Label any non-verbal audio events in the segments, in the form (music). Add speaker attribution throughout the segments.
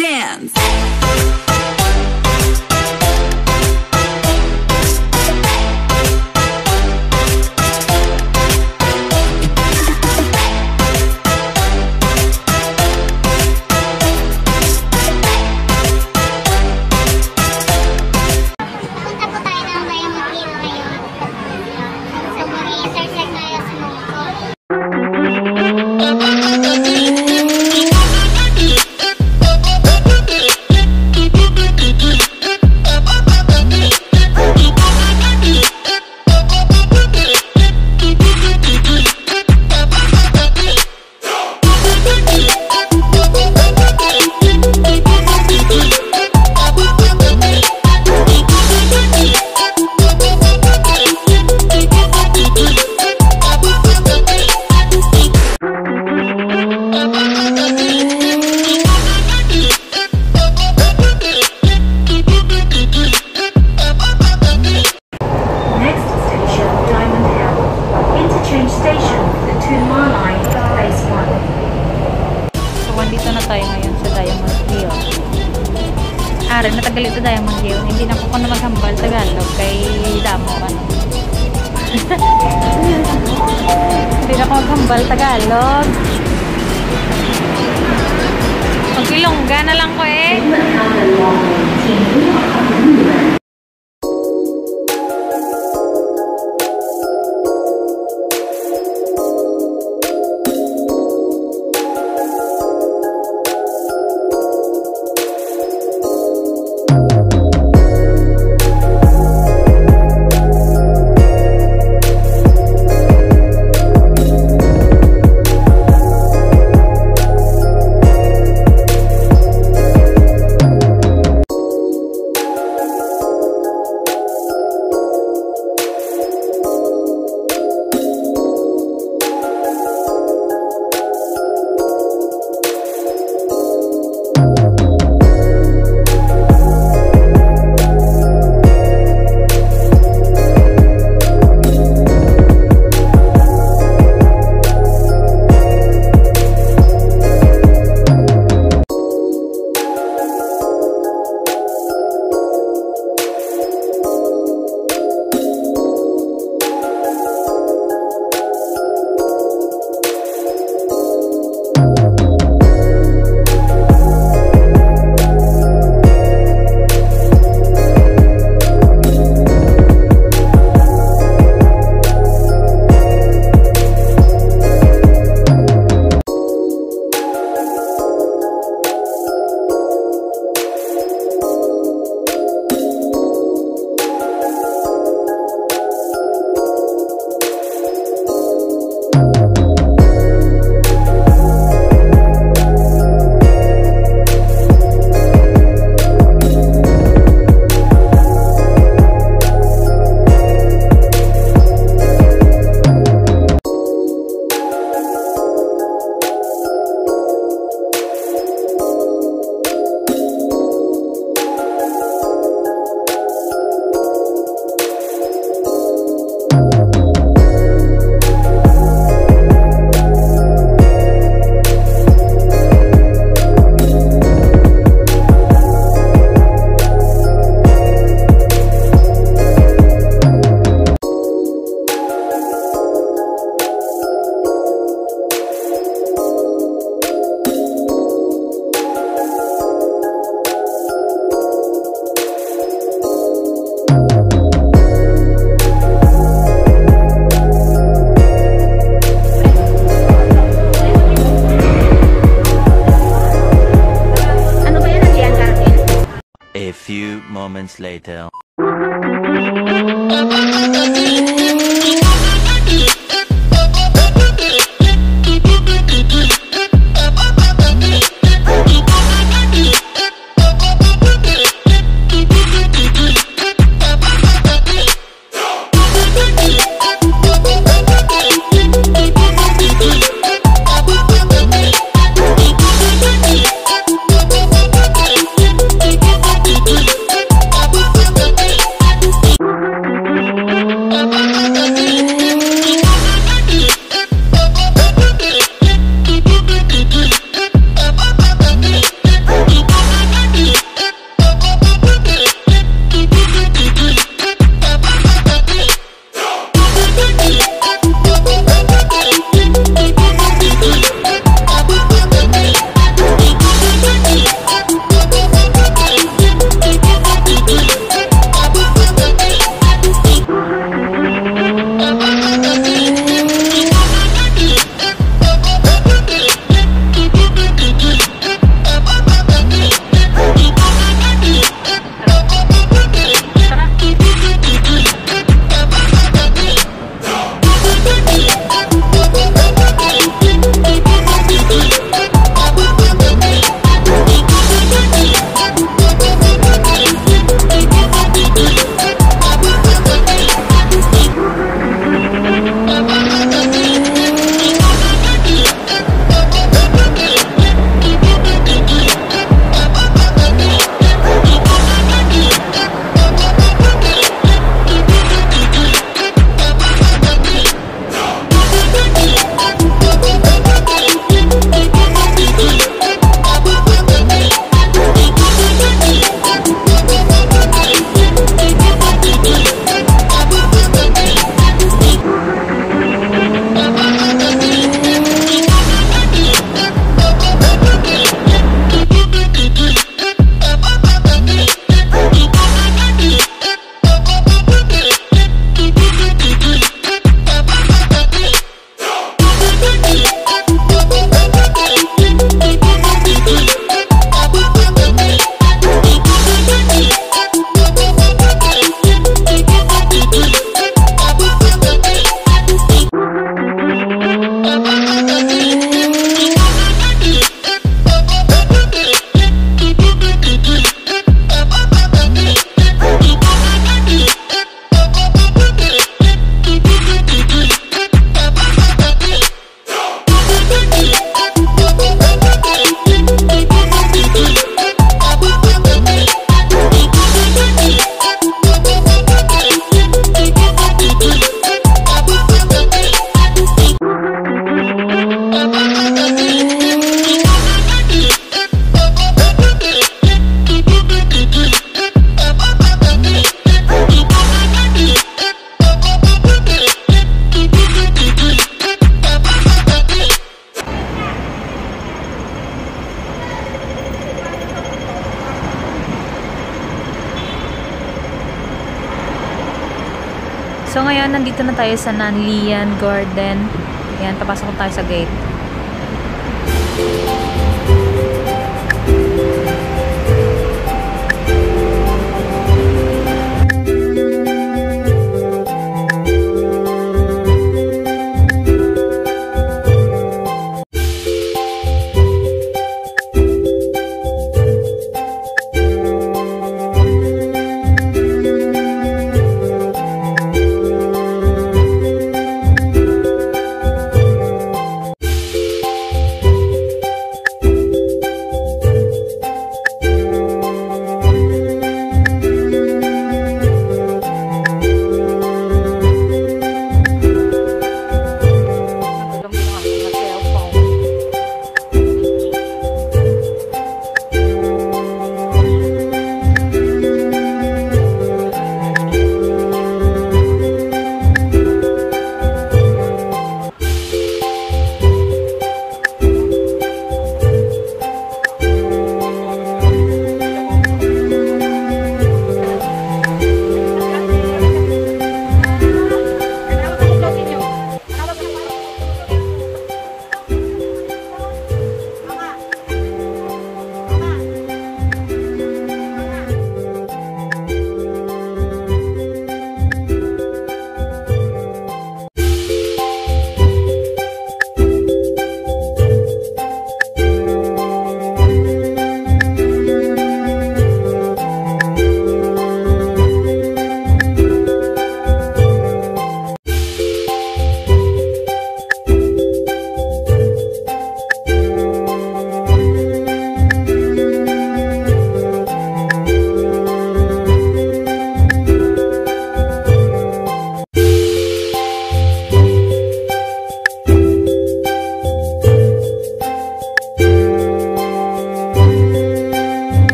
Speaker 1: dance.
Speaker 2: na maghambal Tagalog kay Damo. Ano? (laughs) Hindi na ako maghambal Tagalog. Magilongga na lang ko eh.
Speaker 3: later.
Speaker 2: Tayo sa Nanlian Garden. Ayan, papasok tayo sa gate.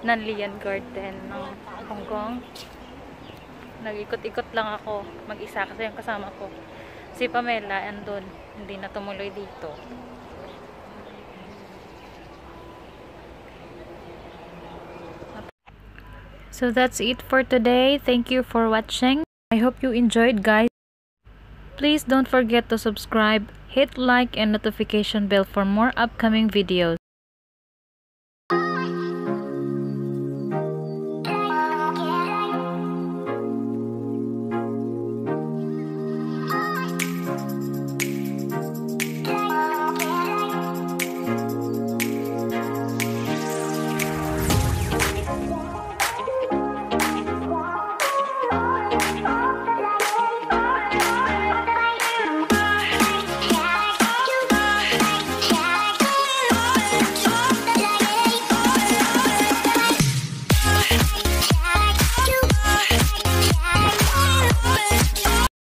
Speaker 2: Nan Lian Garden ng Hong Kong. Nag-ikot-ikot lang ako mag-isa kasi yung kasama ko. Si Pamela, andun. Hindi na tumuloy dito. So that's it for today. Thank you for watching. I hope you enjoyed guys. Please don't forget to subscribe, hit like and notification bell for more upcoming videos.